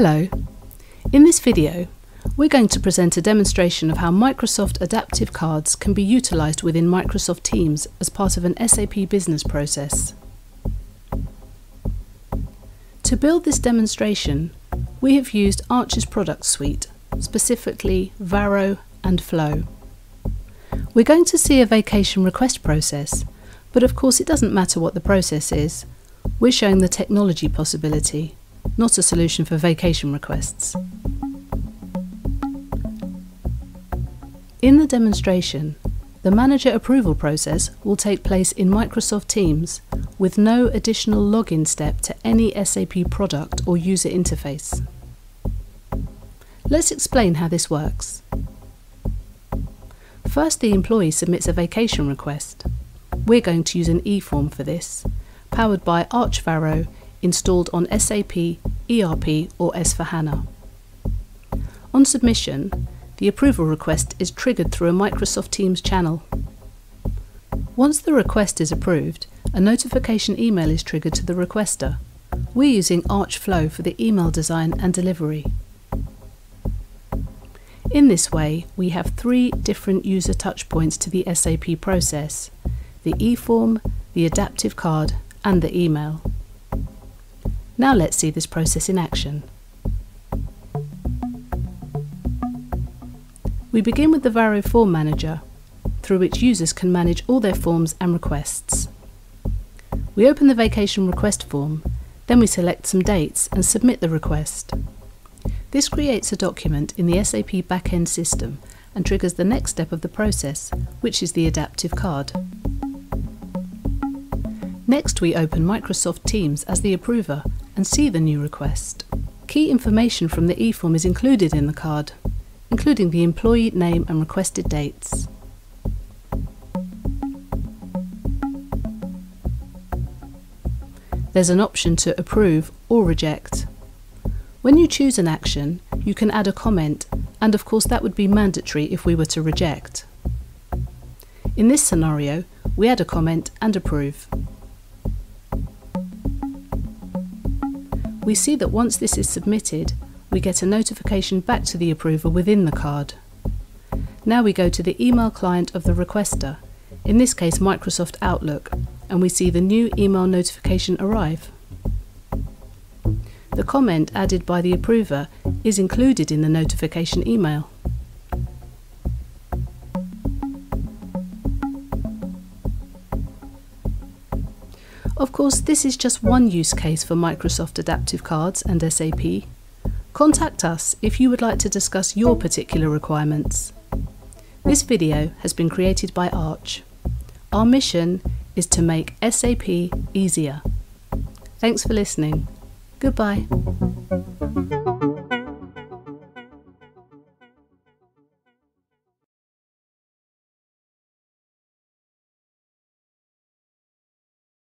Hello. In this video, we're going to present a demonstration of how Microsoft Adaptive Cards can be utilised within Microsoft Teams as part of an SAP business process. To build this demonstration, we have used Arch's product suite, specifically Varo and Flow. We're going to see a vacation request process, but of course it doesn't matter what the process is. We're showing the technology possibility, not a solution for vacation requests. In the demonstration, the manager approval process will take place in Microsoft Teams with no additional login step to any SAP product or user interface. Let's explain how this works. First, the employee submits a vacation request. We're going to use an e-form for this, powered by ArchVaro, installed on SAP, ERP or S4HANA. On submission, the approval request is triggered through a Microsoft Teams channel. Once the request is approved, a notification email is triggered to the requester. We're using ArchFlow for the email design and delivery. In this way, we have three different user touchpoints to the SAP process, the eForm, the adaptive card and the email. Now let's see this process in action. We begin with the Varo Form Manager, through which users can manage all their forms and requests. We open the vacation request form, then we select some dates and submit the request. This creates a document in the SAP backend system and triggers the next step of the process, which is the adaptive card. Next we open Microsoft Teams as the approver and see the new request. Key information from the eForm is included in the card, including the employee name and requested dates. There's an option to approve or reject. When you choose an action, you can add a comment, and of course that would be mandatory if we were to reject. In this scenario, we add a comment and approve. We see that once this is submitted, we get a notification back to the approver within the card. Now we go to the email client of the requester, in this case Microsoft Outlook, and we see the new email notification arrive. The comment added by the approver is included in the notification email. Of course, this is just one use case for Microsoft Adaptive Cards and SAP. Contact us if you would like to discuss your particular requirements. This video has been created by Arch. Our mission is to make SAP easier. Thanks for listening. Goodbye.